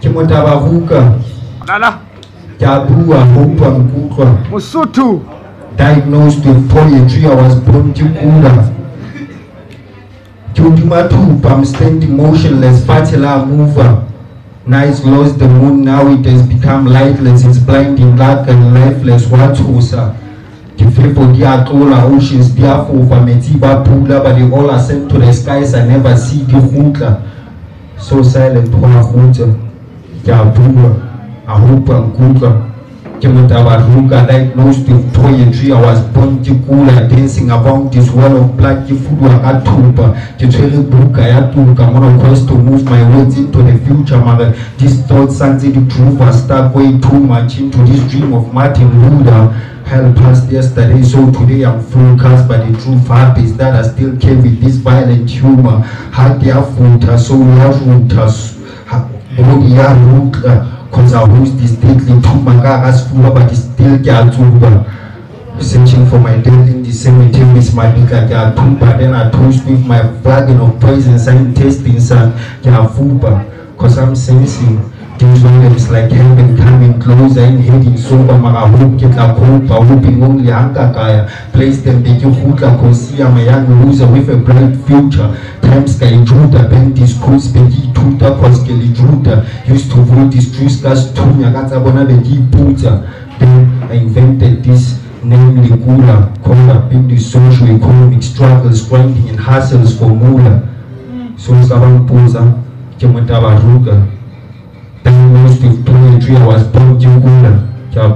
ke motabaruka Lala. ke a bua hope wa nkutlwa Mosotho. diagnosed with poetry i was born ke hodima thupa i'm standing motionless fatshe la mover nights lost the moon now it has become lightless it's blinding dark and lifeless wa Difotola oceans biafova metiba pula but they all ascend to the skies I never see the huntla. So silent ho hunter. Kya bua. I hope I'm good. Kimutabaruga diagnosed with poetry. I was born to kula dancing around this world of black Kifudwa Atuba. The trailer book I had to come on a quest to move my words into the future, mother. These thoughts and the truth are stuck way too much into this dream of Martin Luther. Hell passed yesterday so today I'm focused by the true habits that I still carry with this violent humor. Heart ya futa soul ya ruta body ya ruta cause I host this deadly tumor ka asfuwa but still ke a tsuba searching for my death in the cemetery with my bika ke a tuba then I toast with my flagon of poison sign testing son ke a fuba cause I'm sensing these rhythms like heaven coming closer and heading sober oh, mara hope ke tla copa hoping only hankakaya place them be ke gutla cause I'm a young loser with a bright future. Times ka ijuda bend this course be ke ithuta cause ke le juda used to vote truth ka sethunya ka tsa bona be ke iputsa. Then I invented this name Ligula caught up in the socio-economic struggles grinding and hustles for moolah so ngicabangiphuza ke motabaruka diagnosed I was ke kula ke a